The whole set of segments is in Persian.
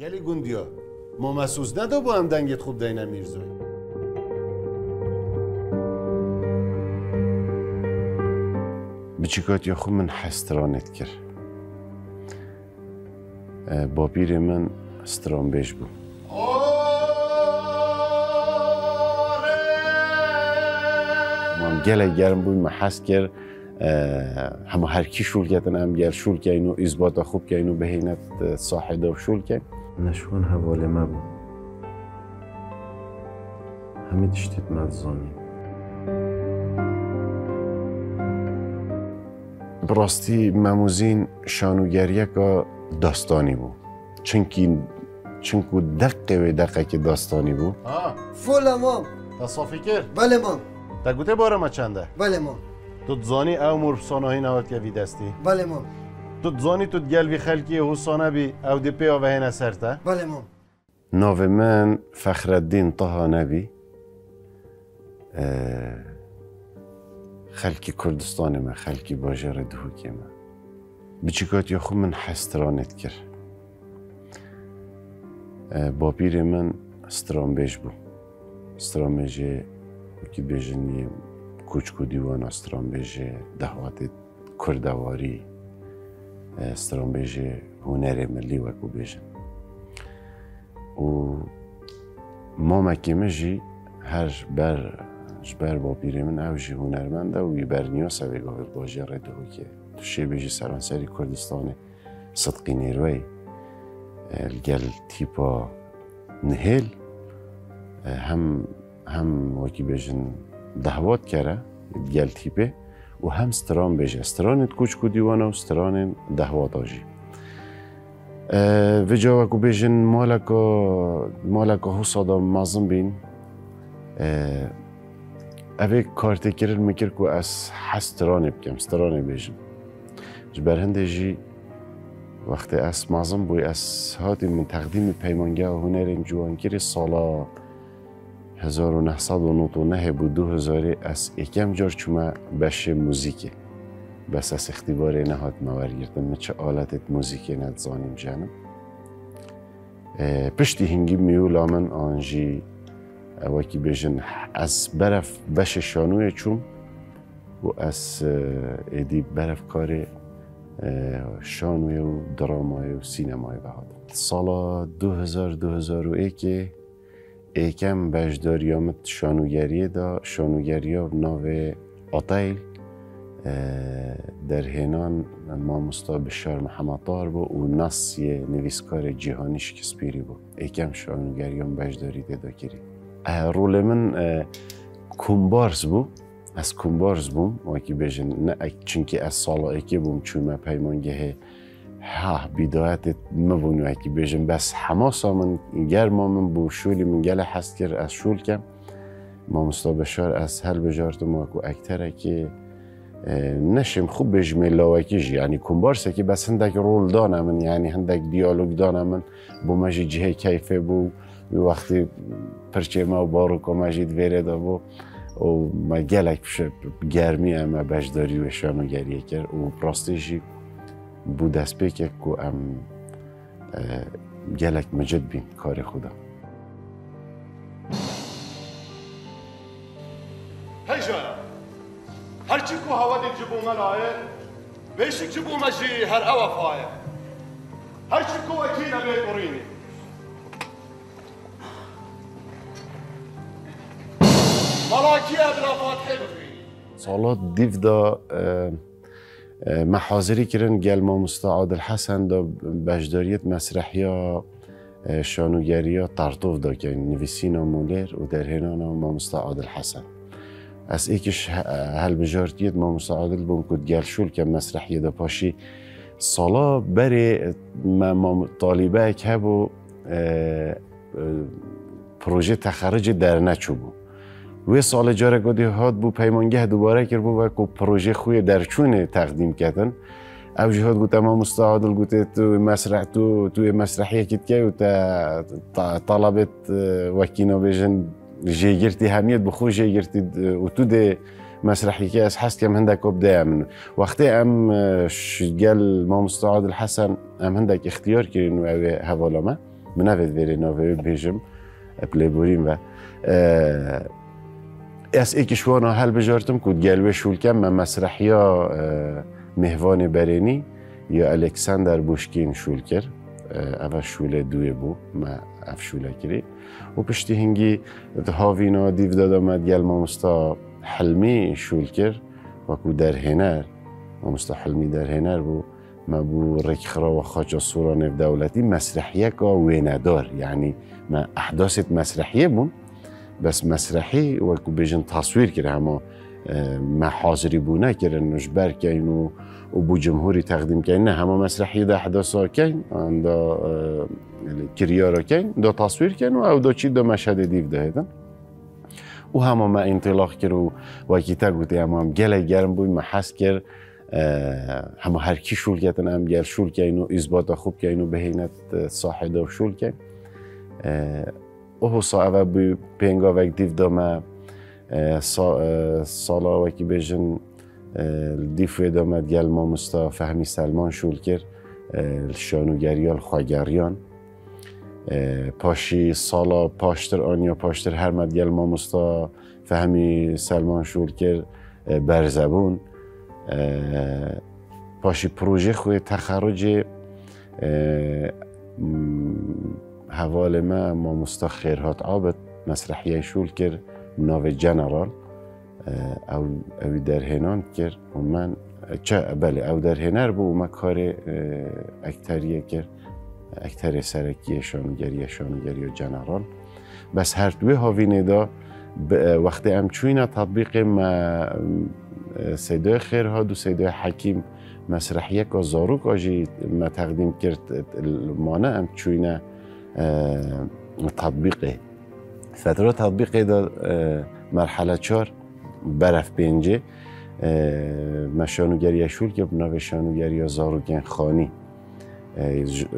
گلی گوندیا ما مسوز ندا با هم دنگت خوب دینه میرزوی بچیکات یا خوب من حسترانت کرد با پیر من بیش بود من گله گرم بود من حس کرد همه هر کی شول کردن هم گل شول که اینو ازباط خوب که اینو بهینت صاحده و شول که نشون حواله ما بود. همه دشتید مدزانی براستی مموزین شانوگریه که داستانی بود. چونکی چونکو دقیقه و دقیقه که داستانی بود. آه. فول امام. تصافی کرد. بله مام. تا گوته باره ما چنده؟ بله مام. تو زانی او مرسانه نوات که وی دستی؟ بله مام. تو زانی تو گل بی خلکی حسانه بی او دی پی آوه هنه سرته بله مام ناو من فخردین طه نبی خلکی کردستان من خلکی باجر دهوکی من. بچیکات یا خو من حسترانت کرد. با پیر من استرامبیج بود استرامبیج که بیجنی کوچکو دیوان استرامبیج دهوات کردواری استرامبیج هنر ملی وکو بیجن و ما مکیمه جی هر بر جبر با پیر من او جی هنرمنده و بر نیاس اوی گاهر باجه رده که تو شی بیجی سرانسری کردستان صدقی نیروی الگل تیپا نهل هم هم وکی بیجن دهوات کرده گل تیپه و هم ستران بیجه ستران کوچ کو دیوانه و ستران دهوات آجی و جا وکو بیجن مالکا مالکا هو صدا مازم بین. اوه کارتی کرد میکر که از حستران بکم ستران بیجم جبر هنده جی وقتی از مازم بوی از هاتی من تقدیم پیمانگه و هنر جوانگیری سالا. 1999 بود 2000 از یکم جار چوما بش موزیکی بس از اختبار نهات مور گردم. چه آلت موزیکی ندزانیم جانم. پشتی هنگی میولا من آنجی. وکی بجن. از برف بش شانوی چوم و از ایدی برف کار شانوی و درامای و سینمای بهاد. سالا 2000 2001 ایکم بجداریامت شانوگریه دا شانوگریه ناو آتایل در هنان ماموستا بشار محمدار بو و ناسی نویسکار جهانیش کسپیری بو. ایکم شانوگریام بجداری دیدا کری. رول من کومبارز بو. از کومبارز بوم وکی بجن نه چونکی از سالا اکی ها بدايات مبون وكي بيجن بس حماسة من ما من بو شولي من جل حستر از شول كم ما مستبشار از هل بجارت ماكو اكتره كي نشم خوب بجمه لاوکیش یعنی کمبارسه که بس هندک رول دانه من یعنی هندک دیالوگ دانه من. بو مجی جهه کیفه بو. وقتی پرچه ما بارو که مجید ویره دا بو. و ما گلک گرمی اما بجداری و شانو گریه کرد و پراستیشی بو دست که ام گلک مجد بین کار خدا هی جانا هرچی کو هوا دید جبو ملایه بیشک جبو مجی هر هوا فایه هرچی کو اکینا بی قرینی. ملاکی ابلا فاتحه بفید سالات دیو دا محاضری کردن گل ما مستعاد الحسن دا بجداریت مسرحیا شانوگریا ترتوف دا که نویسینا مولر و در هنانا ما مستعاد الحسن از ایکش هل بجارتیت ما مستعاد البون کد گل شول که مسرحیه دا پاشی. سالا بری ما طالبه که هبو پروژه تخرج در نچو بود و سال جاره گودی هات بو پیمانگه دوباره کرد بو و کو پروژه خوی درچونه تقدیم کردن. او جهاد گوت ما مستعادل گوت تو مسرح تو تو مسرحیه کت که و تا طلبت وکینا بیجن جیگرتی همیت بخو جیگرتی و تو ده مسرحی که از حست کم هندک ابدا من وقتی ام شگل ما مستعاد الحسن ام هندک اختیار کردن و حوالا ما منوید ویری ناوی بیجم پلی بوریم و از ایکی شوانا هل بجارتم کود گلوه شولکم من مسرحیا مهوان برینی یا الکساندر بوشکین شولکر اول شوله دوی بو ما اف شوله کری. و پشتی هنگی هاوینا دیو داد آمد گل ما مستا حلمی شولکر و کو در هنر. ما مستا حلمی در هنر بو. ما بو رکخرا و خاچا سورا نف دولتی مسرحیه که ویندار یعنی ما احداثت مسرحیه بون. بس مسرحی و کو بیجن تصویر کرده اما ما حاضری بونه کرده نجبر کن و و بو جمهوری تقدیم کن نه همه مسرحی ده احداثا کن دا کریارا کن دا تصویر کن و او دا چی دا مشهد دیو ده و همه ما انطلاق کرد و وکی تا گوتی همه هم گله گرم بوی ما حس کرد همه هر کی شول کردن هم گل شول کن و خوب کن و بهینت صاحده و شول کن او وک دیو دا ما سالا وکی بیجن دیفوی دامد گل ما مستا فهمی سلمان شول کرد شانوگریال خواگریان. پاشی سالا پاشتر آنیا پاشتر هر مد گل ما مستا فهمی سلمان شول برزبون پاشی پروژه خوی تخرج حوال ما ما مستا خیرهات عابد مسرحیه شول کرد ناو جنرال او او در هنان کرد و من چه بله او در هنر بو ما کار اکتریه کرد اکتر سرکی شانوگری شانوگری و دوی هاوینه دا وقتی ام چوینا تطبیق ما سیدای خیرها دو سیدای حکیم مسرحیه که زاروک آجی ما تقدیم کرد مانه ام چوینا تطبیقه. فتره تطبیقه دا مرحله چار برف بینجه ما شانوگری شول که بنا شانوگری زاروگن خانی.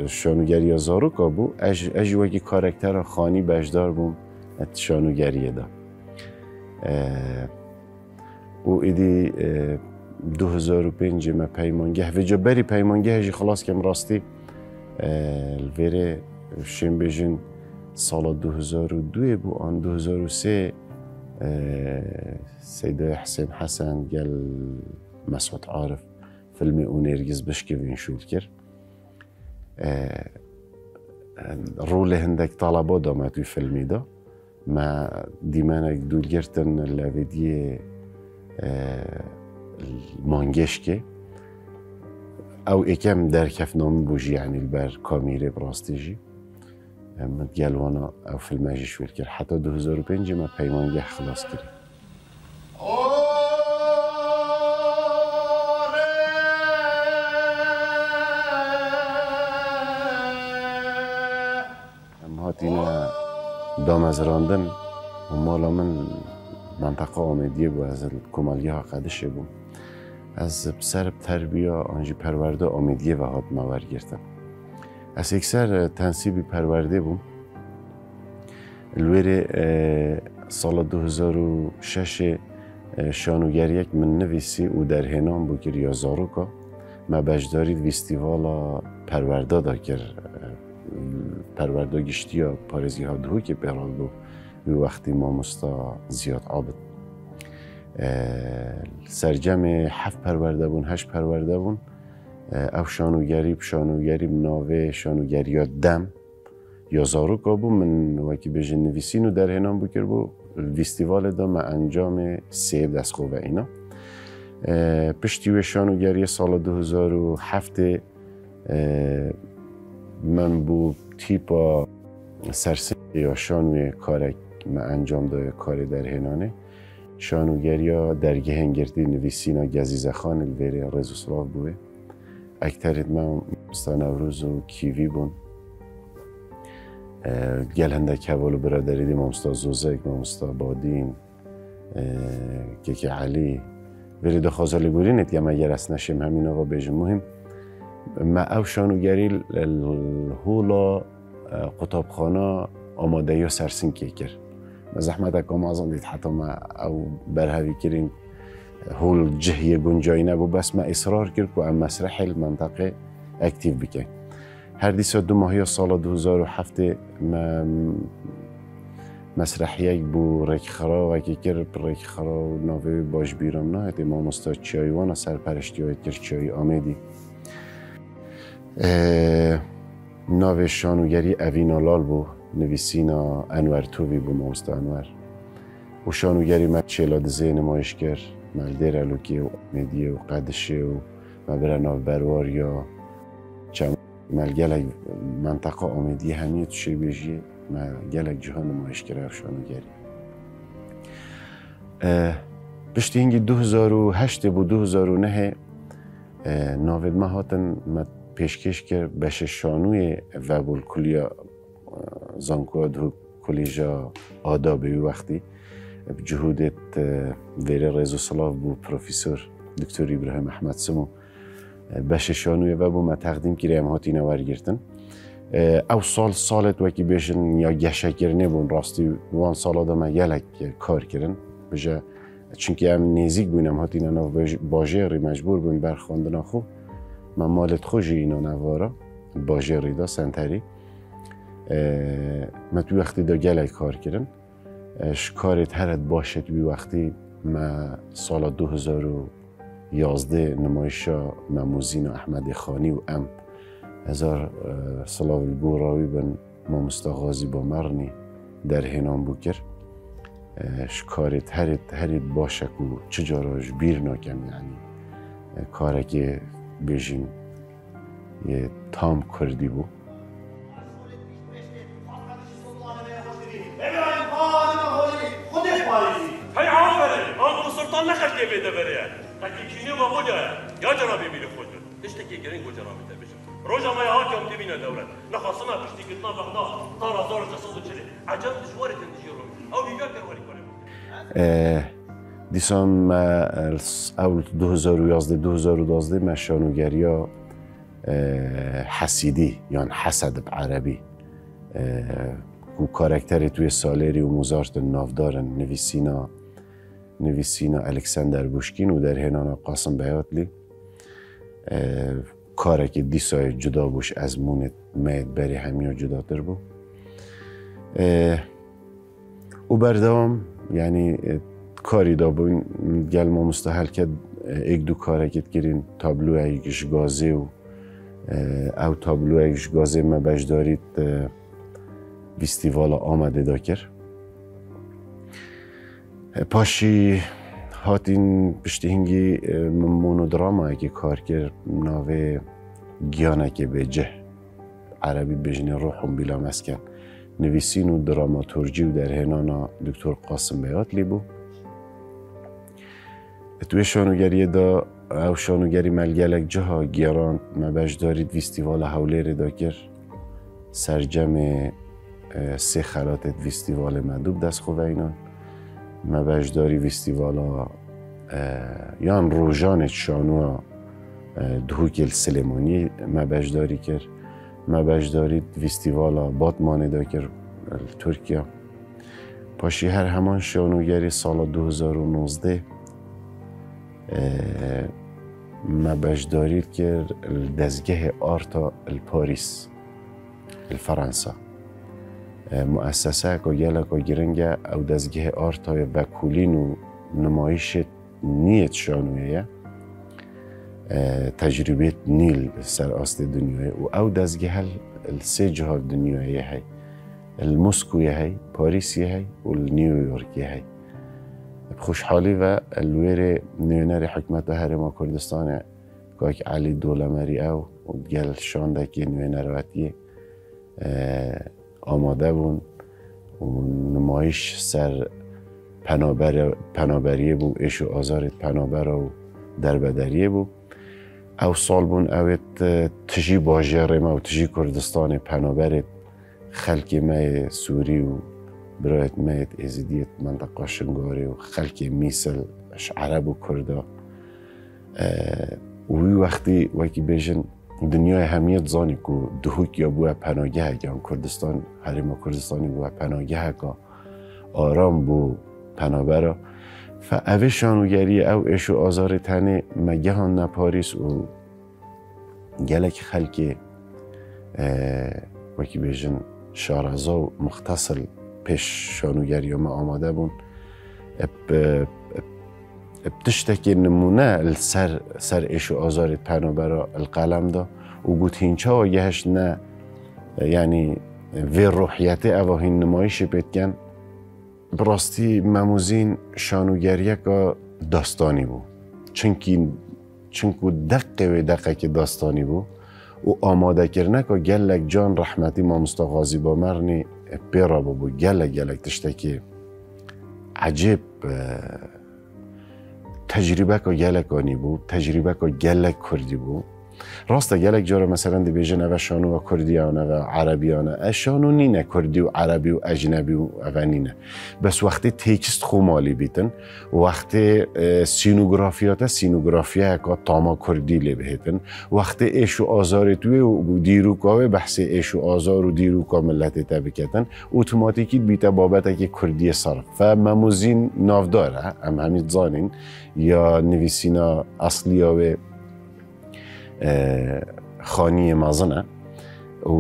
شانوگری زاروکا بو اج, وگی کارکتر خانی بجدار بوم شانوگری دا. او ایدی دو هزار و پنج ما پیمانگه و جا بری پیمانگه هجی خلاص کم راستی الویره شیم بیجین سال 2002 بو آن 2003 آه، سیده حسین حسن گل مسعود عارف فیلم اون ارگیز بشکی وین شول کرد. آه، رول هندك طلبة دا ما توي فيلمي دا. ما ديمانك دول جرتن الافيدية المانجشكي أو اكام دار كفنام بوجي يعني البار كاميري براستيجي من گلوانا او فیلمجی شول کرد حتی 2005 ما پیمانگه خلاص کردیم هاتینا دام از راندن و مالا من منطقه آمدیه بود از کمالیه ها قدشه بود. از سر تربیه آنجی پرورده آمدیه و هات مور گرتم از اکثر تنصیبی پرورده بوم. الویر سال 2006 شانوگریک من نویسی او در هنام بو کر یا زاروکا ما بجدارید ویستیوالا پرورده دا کر پرورده گشتی یا پارزی ها دهو که برال بو. و وقتی ما مستا زیاد عابد. سرجم هفت پرورده بون هشت پرورده بون. شانوگری شانوگری ناوه شانوگری دم. یا زاروکا بو من وکی نویسینو در هنام بکر بو ویستیوال دا ما انجام سیب دست خوبه اینا پشتی و شانوگری سال 2007 من بو تیپا سرسی یا شانوی کار ما انجام دا کار در هنانه. شانوگری ها درگه هنگردی نویسینا گزیزه خان الویری رزوسلاف بوه اکترت من مستا نوروز و کیوی بون. گل هنده کبالو برادری دی مامستا زوزک مامستا بادین که که علی. بری دو خازالی بورینت یا مگر اس نشیم همین آقا بیجم مهم. ما او شانوگری الهولا قطابخانه آماده یا سرسین که هول جهیه گنجایی نبو بس ما اصرار کرد که ام مسرح المنطقه اکتیو بکن. هر دیسا دو ماهی سال 2007 مسرحیه بو ریک خرا و که کر ریک خرا و ناوی باش بیرم نه. هتی ما مستا چایوان سرپرشتی و کر چای آمیدی. ناوی شانوگری اوینالال بو. نویسینا انور تووی بو. مامستا انور. و شانوگری ما چلا دزه نمایش کرد. ملدر الوکی و آمیدیه و قدشه و مبرنا بروار یا چم ملگل منطقه آمیدی همیه تو شی بیجیه ما گلک جهان نمایش کرد شانوگری پشتی هنگی 2008 بو 2009 ناوید ما هاتن پیشکش کرد بش شانوی وبول کلیا زانکو دو کلیجا آدابی وقتی. جهودت ویره رزو سلاف بو پروفیسور دکتر ابراهیم احمد سمو بش شانوی و بو ما تقدیم کریم هاتی نور گرتن. او سال سالت وکی بشن یا گشه کرنه بون راستی وان سال آدم گلک کار کرن. بجا چونکه هم نزیک بونم هاتی ناف باجه مجبور بون برخواندن خوب من مالت خوشی اینو نوارا باجه ریدا سنتری. ما توی وقتی دا گلک کار کردن شکارت هرت باشد توی وقتی ما سال 2011 نمایشا مموزین احمد خانی و ام هزار سلاو البوراوی بن ما مستغازی با مرنی در هنام بو کرد شکارت هرت هرت باشک و چجاراش بیر ناکم یعنی کاره که بژین یه تام کردی بود که بیده بره. تکی کینی با خود یا جنابی میره خود تشتکی گرین گو جنابی بشه روزا ما حاکم تبینه دولت. نخواستنا پشتی کتنا بغدا. طار هزار تصد چلی. عجب دشواری تنجیرو او بیگا کرواری کنه. دیسان اول 2011 2012 ما شانوگریا حسیدی یا حسد بعربی کو کارکتری توی سالری و موزارت نافدارن نویسینا. نویسینا الکساندر بوشکین و در هنانا قاسم بیاتلی. کاره که دیسای جدا بوش از مونت مید بری همیا جدا تر بو. و بردوام یعنی کاری دا بوین گل ما مستحل کد ایک دو کاره کد کرین تابلو ایکش گازه و او تابلو ایکش گازه ما بش دارید فیستیوال آمده دا کر پاشی هاتین پشتی هنگی مونودراما که کار کرد ناوه گیانه که به جه. عربی بجنه روحم بیلا مسکن. نویسین و دراماتورجی و در هنانا دکتر قاسم بیاتلی بود توی شانوگری دا او شانوگری ملگلک جاها گیران ما بش دارید ویستیوال حوله دا کر سرجم سه خلاتت ویستیوال مدوب دست خوب اینان ما بش داری ویستیوالا یان روژان شانو دهوکل سلیمانی ما بش داری کر ما بش دارید ویستیوالا باتمانه دا کر ترکیه پاشی هر همان شانوگری سال 2019 ما دارید که دزگه آرتا الپاریس الفرنسا مؤسسه که یلا که گرنگه أو دزگه آرتای بکولین و نمایش نیت شانویه آه، تجربه نیل سر آست دنیای و أو دزگه سه جهات دنیای هی. الموسكو هي باريس هي والنيويورك هي بخوشحالي و الويري نيوناري حكمتها هرما كردستان كاك علي دولة مري أو ودقال شان داكي نيونارواتي أه آماده بون. و نمایش سر پنابر پنابریه بو و آزار پنابر و دربدریه بو. او سال بون اوید تجی باجر ما و تجی کردستان پنابر خلک ما سوری و برایت مایت ازدیت منطقه شنگاری و خلک میسل عرب و کردا و وقتی وکی بیشن دنیای همیت زانی که دهوک یا بوه پناگه یا کردستان حریم کردستانی بوه پناگه که آرام بو پنابرا فاوه شانوگری او اشو آزار تنه مگه هان نپاریس و گلک خلک وکی بیژن شارزا و مختصر پیش شانوگری ما آماده بون. بتشتكي نمونه السر سر ايشو آزار پنابرا القلم دا و گوت هینچا و یهش نه یعنی وی روحیت او هین نمایش بیتگن براستی مموزین شانوگریه که داستانی بود چونکی چونکو دقه و دقه که داستانی بود و آماده کرنه که گلک جان رحمتی ما مستغازی با مرنی پیرا بود گلک گلک تشتکی عجیب تجربه که گلکانی بود تجربه که گلک کردی بود. راست گلک جاره مثلا دی بیجن او شانو و کردیانه و عربیانه. شانو نینه کردی و عربی و اجنبی و او نینه. بس وقتی تکست خو مالی بیتن سینوگرافیات سینوگرافیا که تاما کردی لی بهتن وقتی ایش و آزار توی و دیروکاوه بحث ایش و آزار و دیروکا ملت تبکتن اتوماتیکی بیته بابت که کردی صرف و مموزین نافداره هم همین زانین یا نویسینا اصلی و خانی مازنه. و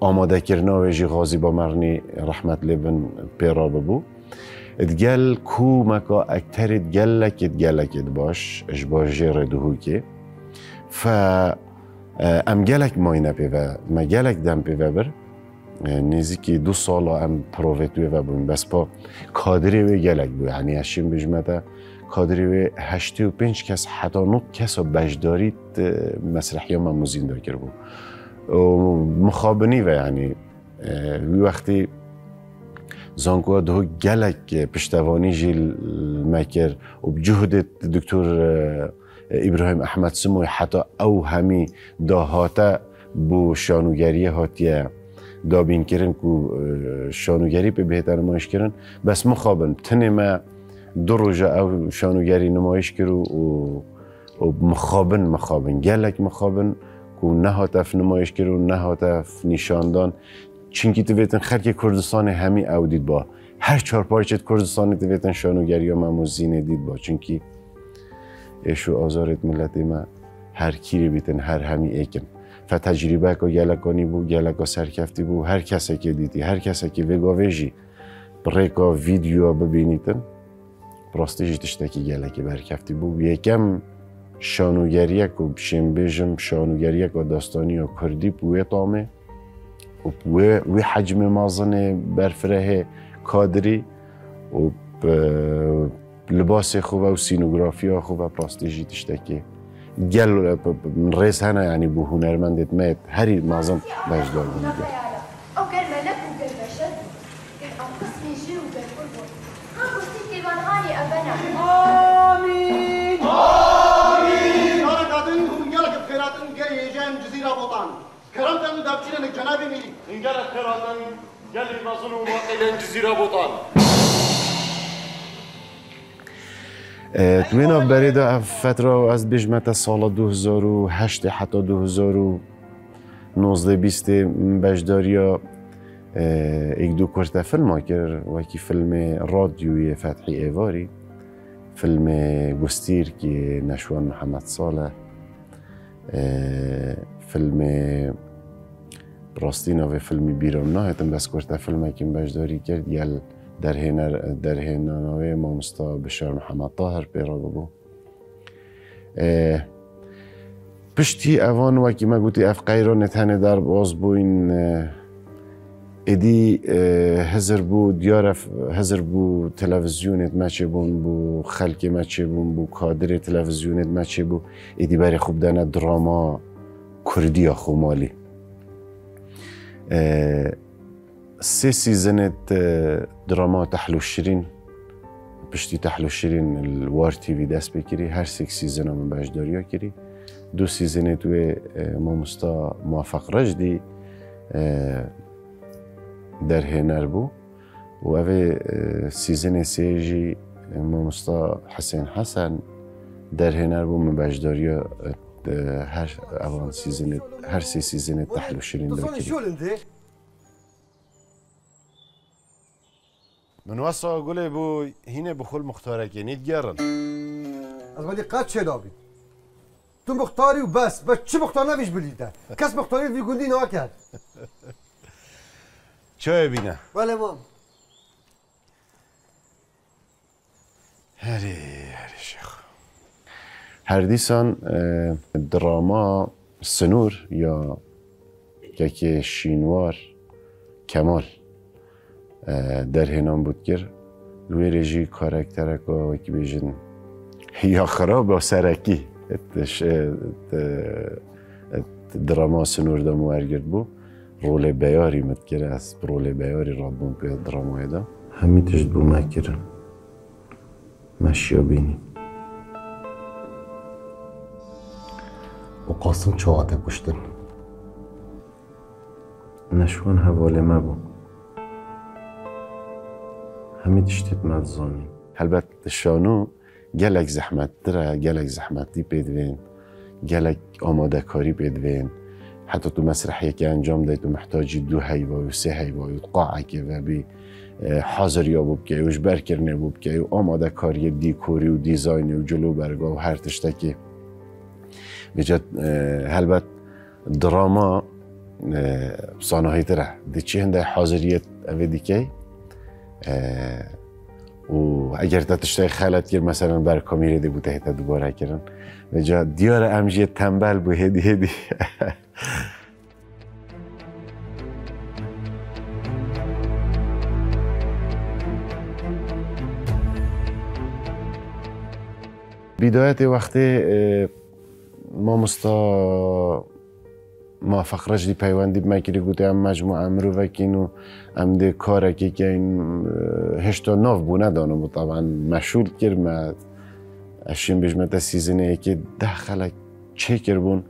آماده کرنا جی غازی با مرنی رحمت لبن پیرا ببو. اتگل کو مکا اکتر اتگل لکت گل لکت باش اش باش جیر دهو که ف ام گلک ماینه پیوه ما گلک دم پیوه بر. نزدیکی دو سال ام پروفیتوی و بس با کادری و گلک بو یعنی اشیم بجمته کادری و هشتی و پنج کس حتی نو کس و بجدارید مسرحی ما موزین بود و مخابنی و یعنی وقتی زانگو دو گلک پشتوانی جیل مکر و بجهد دکتر ابراهیم احمد سموی حتی او همی داهاته بو شانوگری هاتیه دابین کرن کو شانوگری به بهتر نمایش کرن. بس مخابن تنه دو روژه او شانوگری نمایش کرو و و مخابن مخابن گلک مخابن کو نه هاتف نمایش کرو نه هاتف نشاندان چونکی تو بیتن خرک کردستان همی او دید با. هر چهار پارچت کردستان تو بیتن شانوگری و مموزین دید با. چونکی ایشو آزارت ملت ما هر کیری بیتن هر همی ایکن. و تجربه که گلکانی بو گلکا سرکفتی بو هر کسی که دیدی هر کسی که وگاویجی بریکا ویدیو ببینیتن. راستیش تشتکی گلکی برکفتی بو یکم شانوگریک و بشیم بیجم شانوگریک و داستانی و کردی بوی تامه و بوی وی حجم مازن برفره کادری و لباس خوبه و سینوگرافیا خوبه پراستیجی تشتکی گل ریس هنه یعنی بو هنرمندت مید هری مازن بجدار بونده كرمتن دابتشين جنابي ميلي إن قالت كرامتن قال لي نظن واقعا جزيرة بوطان توینا بریدا فتره از بجمت سال 2008 حتی 2019 20 بجداریا ایک دو کرته فیلم کرد وکی فیلم رادیوی فتحی ایواری فیلم گستیر که نشوان محمد صالح فیلم راستی نوی فیلمی بیرون نه هتم بس کرده فیلم که بجداری کرد یل در هنر در هنانوی مامستا بشار محمد طاهر پیرا بو. پشتی اوان وکی ما گوتی اف قیران تنه در باز بوین ادی هزر بو دیار هزر بو تلویزیونت مچه بون بو خلک مچه بون بو کادر تلویزیونت مچه بو. ادی برای خوب دانه دراما کردی یا خومالی آه، سي زنت آه، دراما تحلو الشرين بشتي تحلو الشرين الوار تي في داس بكري هر سيك سيزن من باش داريا كري. دو سيزنت آه، و ما مستا موافق رجدي در هنر بو و اوه سيزن سيجي ما مستا حسين حسن در هنر بو من باش داريا هر سیزن هر سی سیزن تحلو شیرین دار من واسه قولي بو هنا بخول مختارك نيت جرن از ولی قد چه دابی تو مختاری و بس بس چه مختار نویش بلیده کس مختاری وی گندی نها کرد چه بینه بله مام شیخ هر دیسان دراما سنور یا که شینوار کمال. در هنام بود گر روی رژی کارکترک و که بیجن یا خراب و سرکی. دراما سنور دا موارگرد بو. رول بیاری متگره از رول بیاری را بون پی درامای دا. همی تجد بو مکرن مشیا و قاسم چواته کشتن نشوان حواله مبو همه تشتید مدزانی البته شانو گلک زحمت داره گلک زحمتی پیدوین گلک آماده کاری پیدوین حتی تو مسرحی که انجام دهی تو محتاجی دو هیوای و سه هیوای و قاعه که و بی حاضر یا بوب که وش برکرنه بوب که و آماده کاری دیکوری و دیزاینی و جلو برگا و هر تشتکی. بجد هلبت دراما صانعی تره. دی چی هنده حاضریت اوی و اگر تا تشتای خلط گیر مثلا بر کامیره دی بوده هیتا دوباره کرن و دیار امجی تنبل بو هدی هدی. بداية وقتی ما مستا موفق رجلی پیوندی گوته هم مجموعه امرو وکین و ام ده کاره که این هشتا ناف بو ندانم طبعا مشهور کرد اشین بجمت سیزنه که ده خلق چه کر بون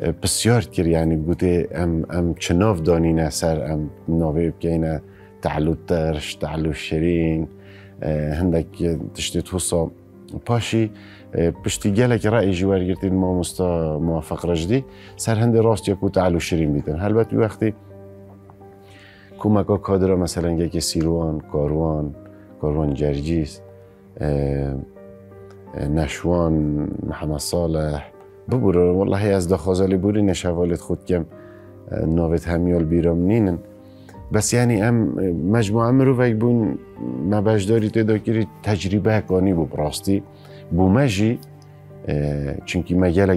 اه، بسیار کر. یعنی گوته ام ام چه ناف دانینه سر ام ناوه بکینه تعلو ترش تعلو شیرین اه، هندک تشتی توصا پاشی پشتی گلک رأی جوار گرتین ما مستا موفق رجدی سر هند راست یا کو تعلو شیرین بیتن البته وقتی کمکا کادر مثلا یک سیروان کاروان کاروان جرجیس نشوان محمد صالح ببوره والله از دخازالی بوری نشوالت خود کم ناوت همیال بیرام نینن بس یعنی ام مجموعه مرو وی بون ما بجداری تدا کری تجربه کانی بو براستی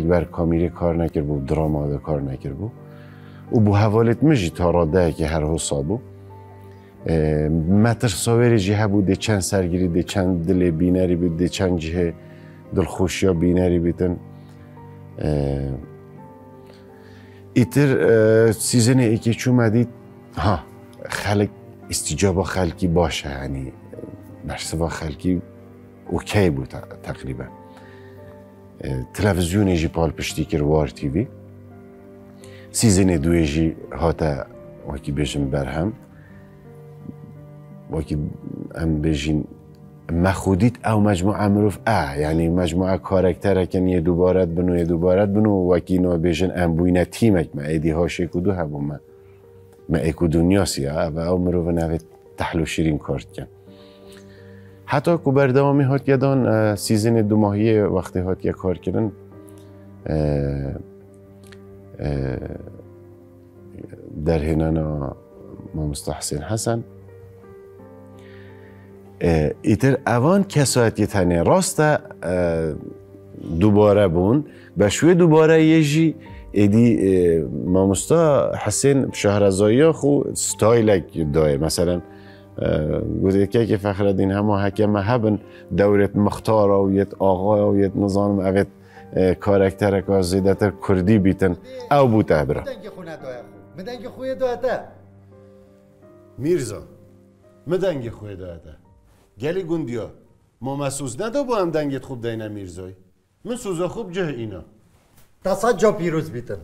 بر کامیری کار نکر بو دراما دا کار نکر بو و بو حوالت مجی تاراده که هر حسا بو اه، متر ساوری جهه بود چند سرگیری ده چند دل بینری بود چند جهه دلخوشیا بینری بیتن. ایتر سیزن ای که چوم دید؟ ها خلق استجابه خلقی باشه یعنی مرسبا خلقی اوکی بود تقریبا. تلویزیون جی پال پشتی کر وار تیوی. سیزن دوی جی هاتا وکی بجم برهم. وکی ام بجین مخودیت او مجموعه مروف اه یعنی مجموعه کارکتر کن یه دوبارت بنو یه دوبارت بنو وکی نو بجن ام بوینه تیمک ما ایدی هاشه کدو هبو ما ما ايكو دنياسي و او مرو نوی تحلو شیرین کارت کن. حتی کو بردوامی هات یدان سیزن دو ماهیه وقتی هات یه کار کردن در هنانا ما مستحسن حسن. ایتر اوان کسایت تنه راست دوباره بون. بشوی دوباره یه جی ایدی ماموستا حسین شهرزایی خو ستایلک دای مثلا گوته که که فخردین همه حکم هبن دورت مختار و یت آقا و یت نظام اه، کارکتر که زیده تر کردی بیتن. او بوته برا مدنگ خوی دایته میرزا مدنگ خوی داده گلی گوندیا. ما مسوز ندا با هم دنگت خوب دینه میرزای. من سوزا خوب جه اینا. تصد جا پیروز بیتن.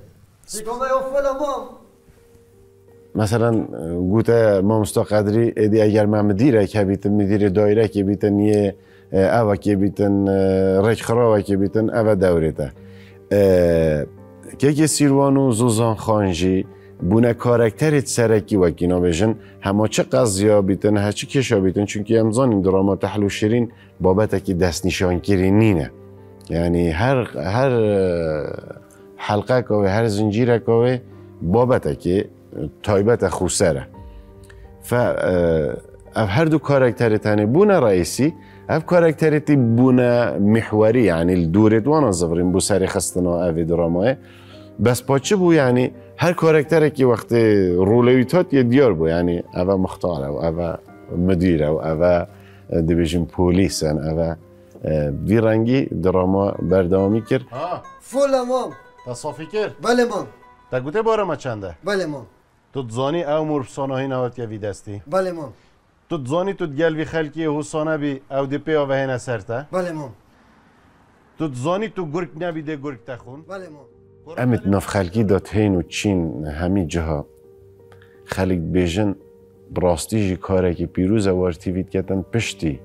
سیکامه افول مام مثلا گوته مامستا قدری ایدی اگر من مدیره که بیتن مدیر دایره که بیتن یه اوه که بیتن رک خراوه که بیتن اوه دوره ده که که سیروان و زوزان خانجی بونه کارکترت سرکی و کینا بجن همه چه قضیا بیتن ها چه کشا بیتن چونکه امزان این دراما تحلو شیرین بابت که دست نشان نینه. یعنی هر هر حلقه کوی هر زنجیره کوی بابته که تایبت خوسره ف اف هر دو کاراکتر تاني بونا رئيسي اف کاراکتر تی بونا محوري يعني الدورت وانا زفرين بو سري خستنا اف درامای بس پاچه بو يعني هر کاراکتر که وقت رولویتات یه دیار بو يعني اوا مختار او اوا مدیر او اوا دیویژن پولیسن اوا وی رنگی دراما بردوامی کرد. ها فول امام تا صافی کرد؟ بله مام. تا گوته باره ما چنده بله مام. تو تزانی او مربسانه نوات یا دستی؟ بله مام. تو تزانی تو گل وی خلکی حسانه بی او دی پی آوه هنه سرته بله مام. تو تزانی تو گرگ نبی ده گرگ تخون بله مام. امت ناف خلکی داد هین و چین همی جها. خلق بیژن براستی جی کاره که پیروز وار تیویت کتن پشتی.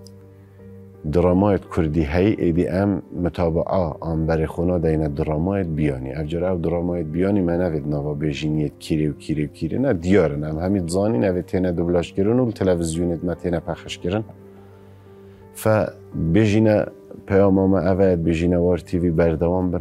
درامایت کردی هی ایدی ام متابعه آن بر خونا دین درامایت بیانی. افجر او درامایت بیانی من نوید نوا بیژینیت کیری و کیری و کیری. نه دیارن. هم همین زانی نوید تینه دوبلاش کرن و تلویزیونت ما تینه پخش کرن ف بیژینه پیام ما اوید بیژینه وار تیوی بردوام بن.